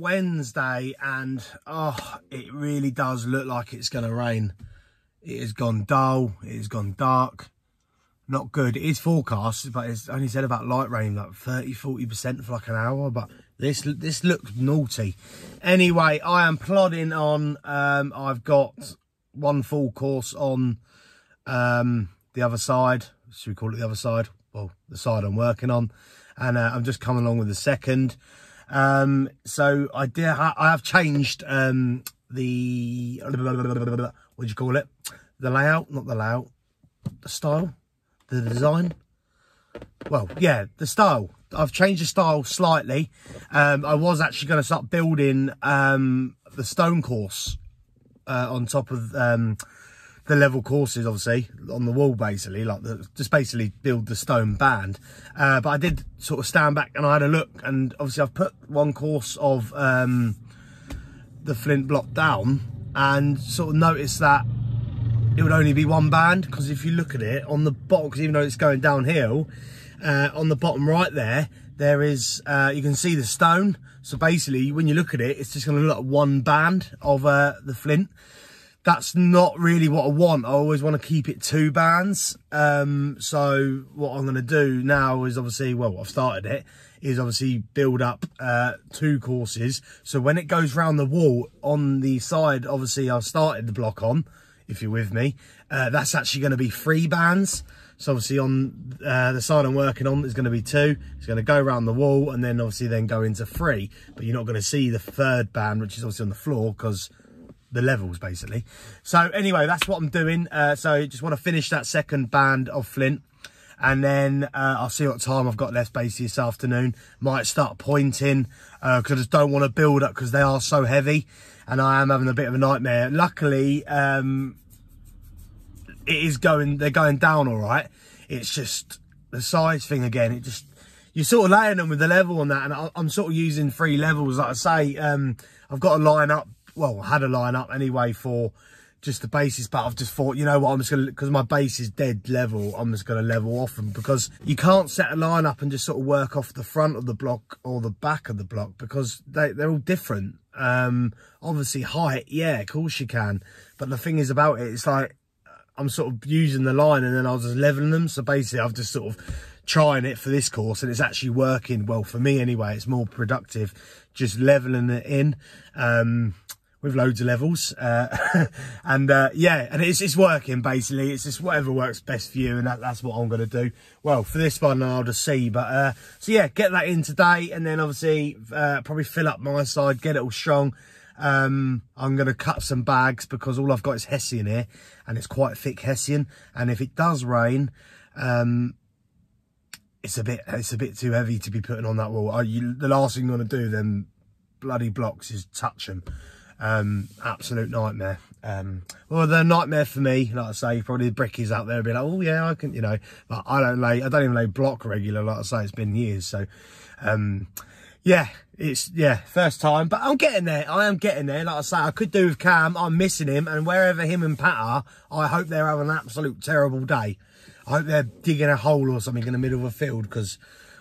Wednesday and oh, it really does look like it's going to rain. It has gone dull. It has gone dark. Not good. It is forecast, but it's only said about light rain, like 30, 40% for like an hour. But this this looks naughty. Anyway, I am plodding on. Um, I've got one full course on um, the other side. Should we call it the other side? Well, the side I'm working on. And uh, I'm just coming along with the second. Um, so I did. I have changed um, the what do you call it? The layout, not the layout, the style, the design. Well, yeah, the style. I've changed the style slightly. Um, I was actually going to start building um, the stone course uh, on top of um, the level courses, obviously, on the wall, basically, like the, just basically build the stone band. Uh, but I did sort of stand back and I had a look, and obviously I've put one course of um, the flint block down and sort of noticed that it would only be one band because if you look at it on the bottom, even though it's going downhill, uh, on the bottom right there, there is, uh, you can see the stone. So basically, when you look at it, it's just going to look like one band of uh, the flint that's not really what I want. I always want to keep it two bands. Um, so what I'm going to do now is obviously, well, I've started it, is obviously build up uh, two courses. So when it goes round the wall on the side, obviously I've started the block on, if you're with me, uh, that's actually going to be three bands. So obviously on uh, the side I'm working on, there's going to be two. It's going to go around the wall and then obviously then go into three. But you're not going to see the third band, which is obviously on the floor because the levels basically. So anyway, that's what I'm doing. Uh, so just want to finish that second band of Flint and then uh, I'll see what time I've got left basically this afternoon. Might start pointing because uh, I just don't want to build up because they are so heavy and I am having a bit of a nightmare. Luckily, um, it is going, they're going down all right. It's just the size thing again. It just, you're sort of laying them with the level on that and I'm sort of using three levels. Like I say, um, I've got to line up well, I had a line up anyway for just the bases, but I've just thought, you know what, I'm just going to, because my base is dead level, I'm just going to level off them because you can't set a line up and just sort of work off the front of the block or the back of the block because they, they're all different. Um, obviously height, yeah, of course you can. But the thing is about it, it's like, I'm sort of using the line and then I was just leveling them. So basically I've just sort of trying it for this course and it's actually working well for me anyway. It's more productive just leveling it in. Um, with loads of levels. Uh, and uh, yeah, and it's, it's working basically. It's just whatever works best for you, and that, that's what I'm going to do. Well, for this one, I'll just see. But uh, so yeah, get that in today, and then obviously uh, probably fill up my side, get it all strong. Um, I'm going to cut some bags because all I've got is Hessian here, and it's quite thick Hessian. And if it does rain, um, it's a bit it's a bit too heavy to be putting on that wall. You, the last thing I'm going to do then bloody blocks is touch them. Um, absolute nightmare. Um, well, they're a nightmare for me. Like I say, probably the brickies out there will be like, oh yeah, I can, you know, but I don't lay, I don't even lay block regular. Like I say, it's been years. So, um, yeah, it's, yeah, first time, but I'm getting there. I am getting there. Like I say, I could do with Cam. I'm missing him. And wherever him and Pat are, I hope they're having an absolute terrible day. I hope they're digging a hole or something in the middle of a field because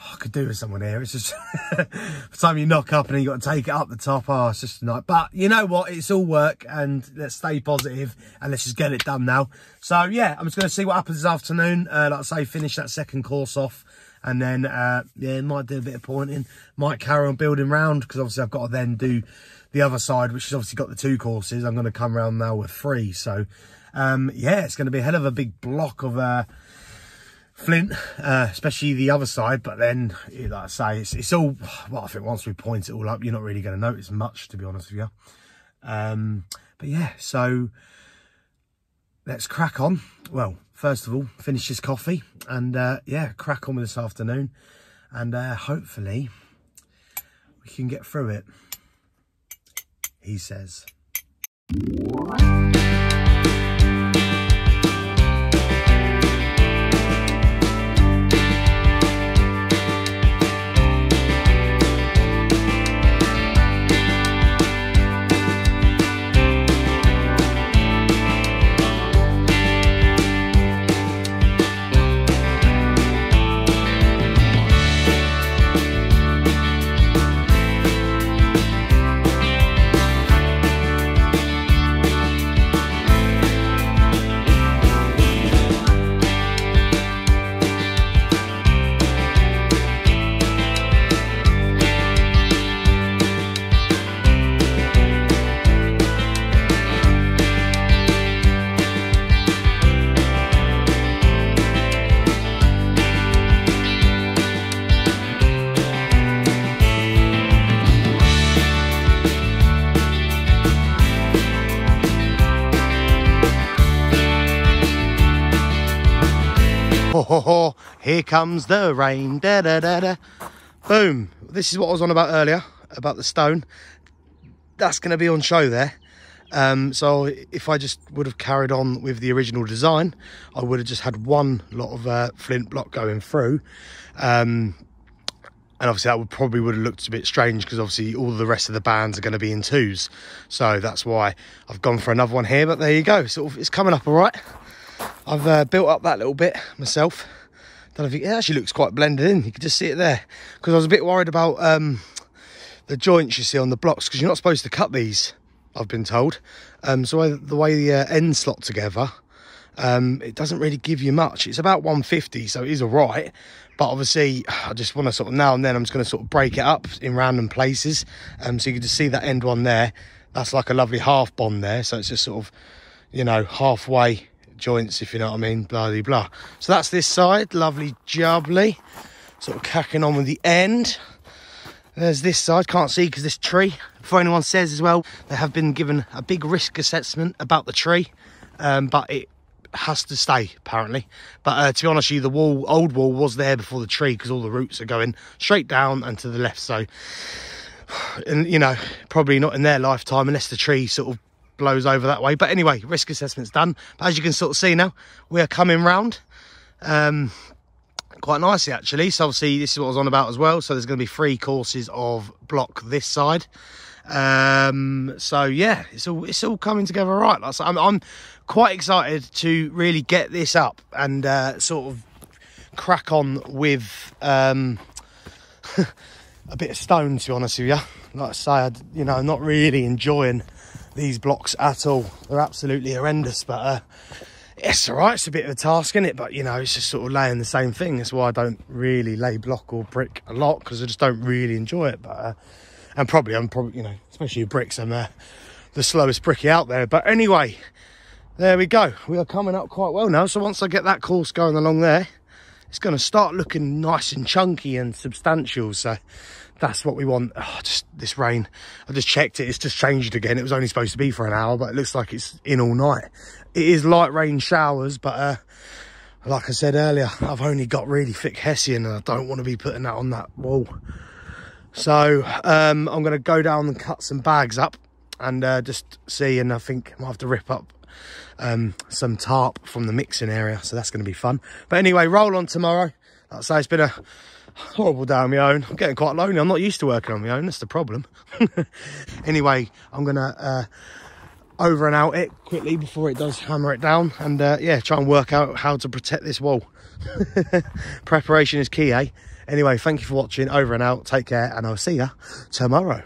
oh, I could do with someone here. It's just the time you knock up and then you got to take it up the top. Oh, it's just night. But you know what? It's all work and let's stay positive and let's just get it done now. So yeah, I'm just going to see what happens this afternoon. Uh, like I say, finish that second course off. And then, uh, yeah, might do a bit of pointing. Might carry on building round because obviously I've got to then do the other side, which has obviously got the two courses. I'm going to come around now with three. So, um, yeah, it's going to be a hell of a big block of, uh, flint, uh, especially the other side. But then, like I say, it's, it's, all, well, I think once we point it all up, you're not really going to notice much, to be honest with you. Um, but yeah, so let's crack on. Well, first of all, finish this coffee and uh, yeah, crack on with this afternoon. And uh, hopefully we can get through it, he says. Ho, ho. Here comes the rain. Da, da, da, da. Boom. This is what I was on about earlier, about the stone. That's going to be on show there. Um, so if I just would have carried on with the original design, I would have just had one lot of uh, flint block going through. Um, and obviously that would probably would have looked a bit strange because obviously all the rest of the bands are going to be in twos. So that's why I've gone for another one here, but there you go. Of, it's coming up all right. I've uh, built up that little bit myself. Don't know if it actually looks quite blended in. You can just see it there because I was a bit worried about um, the joints you see on the blocks because you're not supposed to cut these. I've been told. Um, so the way the uh, ends slot together, um, it doesn't really give you much. It's about 150, so it is all right. But obviously, I just want to sort of now and then, I'm just going to sort of break it up in random places. Um, so you can just see that end one there. That's like a lovely half bond there. So it's just sort of, you know, halfway joints, if you know what I mean, blah, blah, blah. So that's this side, lovely jubbly. Sort of cacking on with the end. There's this side, can't see because this tree. Before anyone says as well, they have been given a big risk assessment about the tree, um, but it has to stay apparently. But uh, to be honest, you, the wall, old wall, was there before the tree because all the roots are going straight down and to the left. So, and you know, probably not in their lifetime unless the tree sort of blows over that way. But anyway, risk assessment's done. But as you can sort of see now, we are coming round. Um, quite nicely actually. So obviously this is what I was on about as well. So there's going to be three courses of block this side. Um, so yeah, it's all it's all coming together right. Like, so I'm, I'm quite excited to really get this up and uh, sort of crack on with um, a bit of stone. To be honest with you, like I say, I, you know, not really enjoying these blocks at all. They're absolutely horrendous, but. Uh, it's all right. It's a bit of a task, isn't it? But you know, it's just sort of laying the same thing. That's why I don't really lay block or brick a lot because I just don't really enjoy it. But uh, and probably I'm probably you know, especially bricks, I'm uh, the slowest bricky out there. But anyway, there we go. We are coming up quite well now. So once I get that course going along there, it's going to start looking nice and chunky and substantial. So that's what we want. Oh, just this rain. I just checked it. It's just changed again. It was only supposed to be for an hour, but it looks like it's in all night. It is light rain showers, but uh, like I said earlier, I've only got really thick Hessian and I don't want to be putting that on that wall. So um, I'm going to go down and cut some bags up and uh, just see. And I think I might have to rip up um, some tarp from the mixing area. So that's going to be fun. But anyway, roll on tomorrow. Like I say, it's been a horrible day on my own. I'm getting quite lonely. I'm not used to working on my own. That's the problem. anyway, I'm going to uh, over and out it quickly before it does hammer it down. And uh, yeah, try and work out how to protect this wall. Preparation is key, eh? Anyway, thank you for watching. Over and out. Take care. And I'll see you tomorrow.